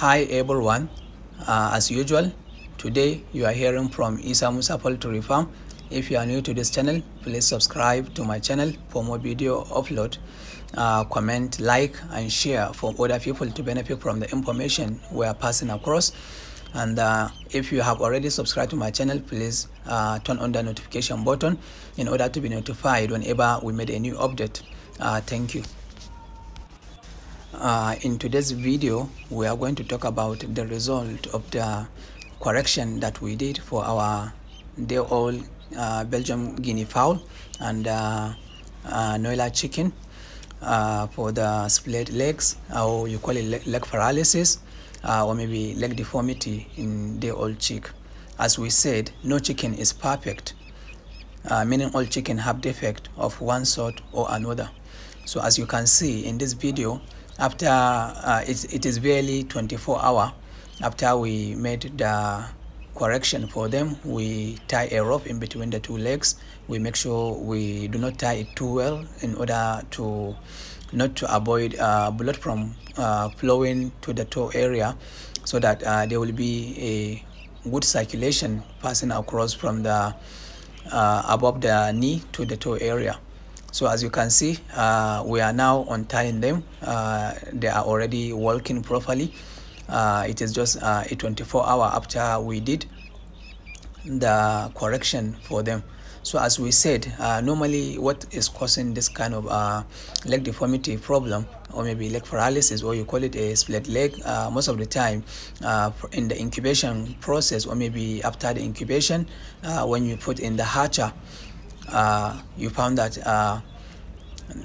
Hi everyone, uh, as usual, today you are hearing from Isa Musa Poultry Farm. If you are new to this channel, please subscribe to my channel for more video upload. Uh, comment, like and share for other people to benefit from the information we are passing across. And uh, if you have already subscribed to my channel, please uh, turn on the notification button in order to be notified whenever we made a new update. Uh, thank you. Uh, in today's video we are going to talk about the result of the correction that we did for our day old uh, Belgium guinea fowl and uh, uh Noiler chicken uh, for the split legs or you call it leg paralysis uh, or maybe leg deformity in day old chick. As we said no chicken is perfect. Meaning all chicken have defect of one sort or another. So as you can see in this video after uh, it, it is barely 24 hour after we made the correction for them we tie a rope in between the two legs. We make sure we do not tie it too well in order to not to avoid uh, blood from uh, flowing to the toe area so that uh, there will be a good circulation passing across from the uh, above the knee to the toe area so as you can see uh, we are now untying them. Uh, they are already working properly. Uh, it is just uh, a 24 hour after we did the correction for them. So as we said uh, normally what is causing this kind of uh, leg deformity problem or maybe leg paralysis or you call it a split leg most of the time in the incubation process or maybe after the incubation when you put in the hatcher uh, you found that uh,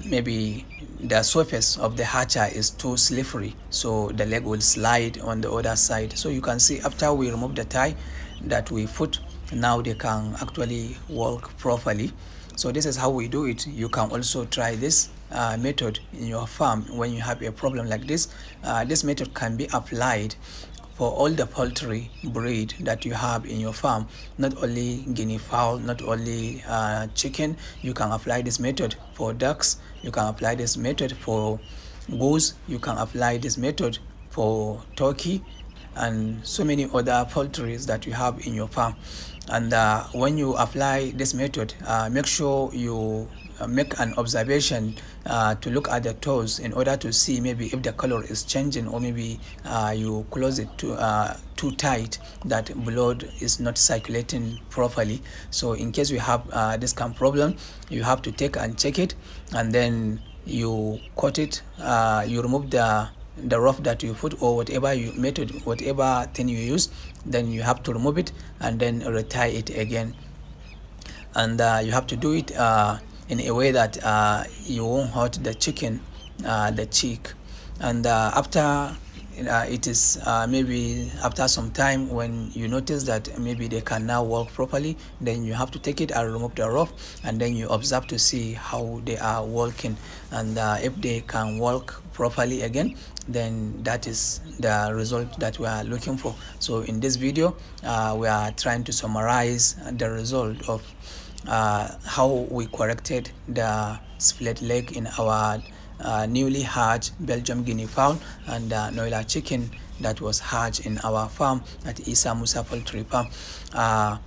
maybe the surface of the hatcher is too slippery so the leg will slide on the other side. So you can see after we remove the tie that we put now they can actually work properly. So this is how we do it. You can also try this uh, method in your farm when you have a problem like this. Uh, this method can be applied for all the poultry breed that you have in your farm not only guinea fowl not only uh, chicken you can apply this method. For ducks you can apply this method. For goose you can apply this method. For turkey and so many other poultries that you have in your farm. And uh, when you apply this method uh, make sure you uh, make an observation uh, to look at the toes in order to see maybe if the color is changing or maybe uh, you close it too, uh, too tight that blood is not circulating properly. So in case we have this kind of problem you have to take and check it and then you cut it you remove the the rough that you put or whatever you method whatever thing you use then you have to remove it and then retie it again and you have to do it in a way that uh, you won't hurt the chicken, uh, the cheek. And uh, after uh, it is uh, maybe after some time when you notice that maybe they can now walk properly, then you have to take it and remove the rope and then you observe to see how they are walking And uh, if they can walk properly again, then that is the result that we are looking for. So in this video, we are trying to summarize the result of uh, how we corrected the split leg in our uh, newly hatched Belgium guinea fowl and uh, Noiler chicken that was hatched in our farm at Isa Musa Poultry Farm. Uh,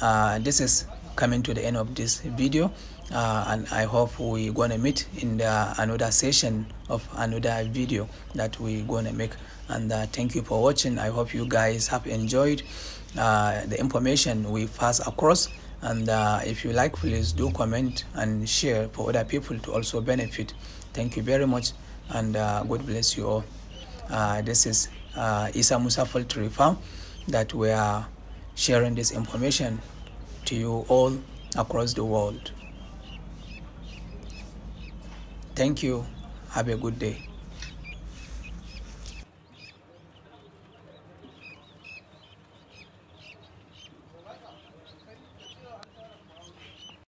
uh, this is coming to the end of this video uh, and I hope we're gonna meet in the, another session of another video that we're gonna make. And uh, thank you for watching. I hope you guys have enjoyed uh, the information we pass across. And uh, if you like please do comment and share for other people to also benefit thank you very much and uh, god bless you all. Uh, this is uh, isa musa poultry farm that we are sharing this information to you all across the world. Thank you. Have a good day